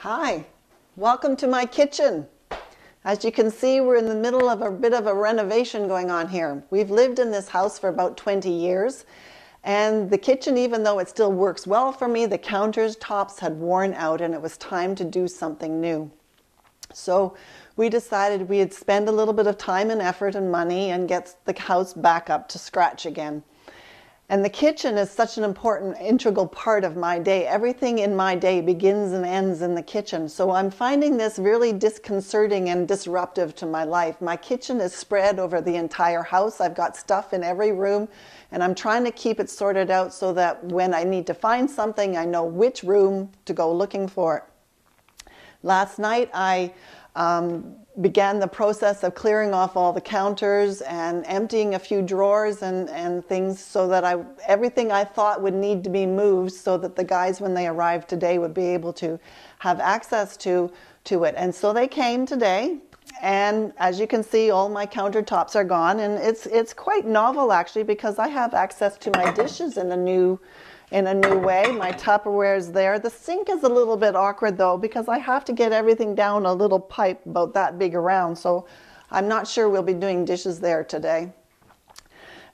Hi, welcome to my kitchen. As you can see, we're in the middle of a bit of a renovation going on here. We've lived in this house for about 20 years, and the kitchen, even though it still works well for me, the counters tops had worn out and it was time to do something new. So we decided we'd spend a little bit of time and effort and money and get the house back up to scratch again. And the kitchen is such an important, integral part of my day. Everything in my day begins and ends in the kitchen. So I'm finding this really disconcerting and disruptive to my life. My kitchen is spread over the entire house. I've got stuff in every room, and I'm trying to keep it sorted out so that when I need to find something, I know which room to go looking for. Last night, I um, began the process of clearing off all the counters and emptying a few drawers and, and things so that I everything I thought would need to be moved so that the guys when they arrived today would be able to have access to to it. And so they came today and as you can see all my countertops are gone and it's it's quite novel actually because I have access to my dishes in the new in a new way. My Tupperware is there. The sink is a little bit awkward though because I have to get everything down a little pipe about that big around. So I'm not sure we'll be doing dishes there today.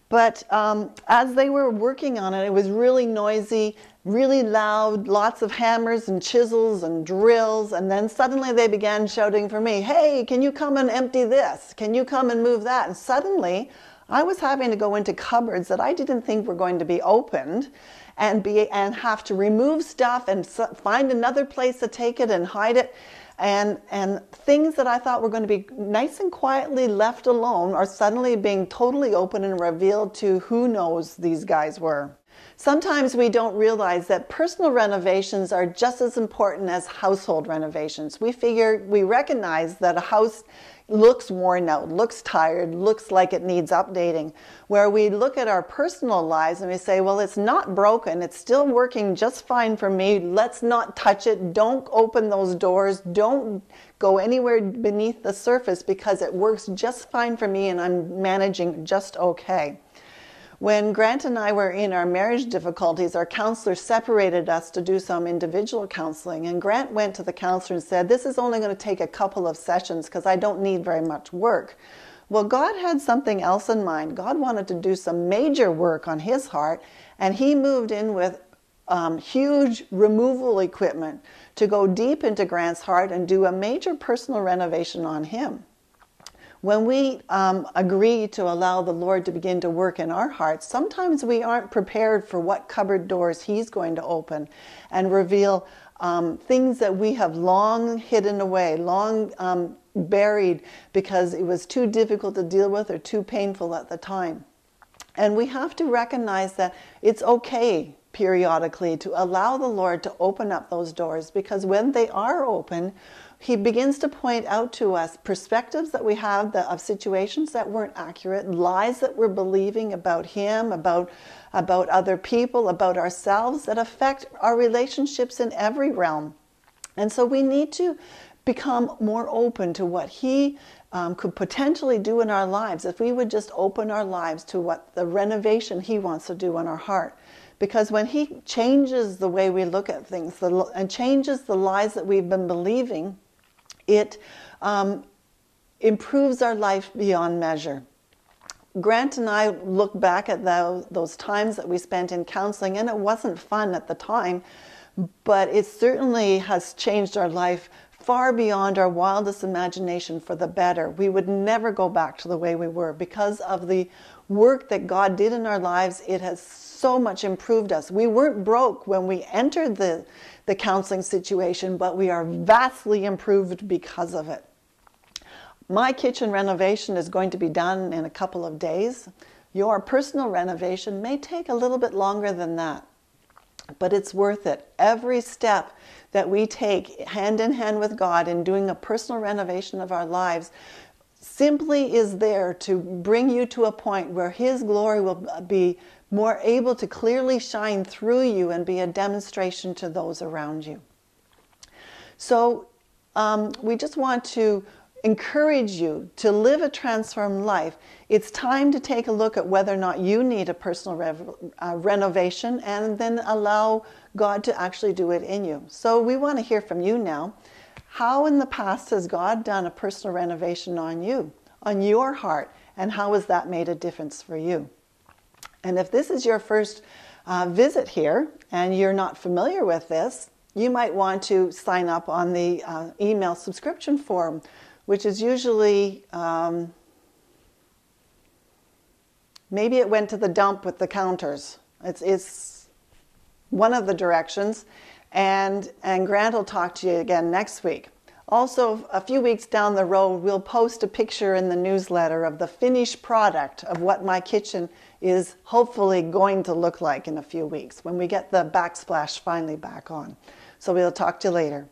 But um, as they were working on it, it was really noisy, really loud, lots of hammers and chisels and drills. And then suddenly they began shouting for me, Hey, can you come and empty this? Can you come and move that? And suddenly I was having to go into cupboards that I didn't think were going to be opened and be and have to remove stuff and find another place to take it and hide it and and things that I thought were going to be nice and quietly left alone are suddenly being totally open and revealed to who knows these guys were. Sometimes we don't realize that personal renovations are just as important as household renovations. We figure we recognize that a house looks worn out, looks tired, looks like it needs updating. Where we look at our personal lives and we say, well, it's not broken, it's still working just fine for me. Let's not touch it. Don't open those doors. Don't go anywhere beneath the surface because it works just fine for me and I'm managing just okay. When Grant and I were in our marriage difficulties, our counselor separated us to do some individual counseling. And Grant went to the counselor and said, This is only going to take a couple of sessions because I don't need very much work. Well, God had something else in mind. God wanted to do some major work on his heart, and he moved in with um, huge removal equipment to go deep into Grant's heart and do a major personal renovation on him. When we um, agree to allow the Lord to begin to work in our hearts, sometimes we aren't prepared for what cupboard doors He's going to open and reveal um, things that we have long hidden away, long um, buried because it was too difficult to deal with or too painful at the time. And we have to recognize that it's okay periodically to allow the Lord to open up those doors because when they are open, he begins to point out to us perspectives that we have of situations that weren't accurate, lies that we're believing about him, about about other people, about ourselves that affect our relationships in every realm. And so we need to become more open to what he um, could potentially do in our lives if we would just open our lives to what the renovation he wants to do in our heart. Because when he changes the way we look at things and changes the lies that we've been believing, it um, improves our life beyond measure. Grant and I look back at those, those times that we spent in counseling, and it wasn't fun at the time, but it certainly has changed our life far beyond our wildest imagination for the better. We would never go back to the way we were because of the work that God did in our lives. It has so much improved us. We weren't broke when we entered the the counseling situation, but we are vastly improved because of it. My kitchen renovation is going to be done in a couple of days. Your personal renovation may take a little bit longer than that, but it's worth it. Every step that we take hand in hand with God in doing a personal renovation of our lives simply is there to bring you to a point where His glory will be more able to clearly shine through you and be a demonstration to those around you. So, um, we just want to encourage you to live a transformed life. It's time to take a look at whether or not you need a personal rev- uh, renovation and then allow God to actually do it in you. So we want to hear from you now. How in the past has God done a personal renovation on you, on your heart, and how has that made a difference for you? And if this is your first uh, visit here and you're not familiar with this, you might want to sign up on the uh, email subscription form, which is usually um, maybe it went to the dump with the counters. It's, it's one of the directions. And, and Grant will talk to you again next week. Also, a few weeks down the road, we'll post a picture in the newsletter of the finished product of what my kitchen is hopefully going to look like in a few weeks when we get the backsplash finally back on. So we'll talk to you later.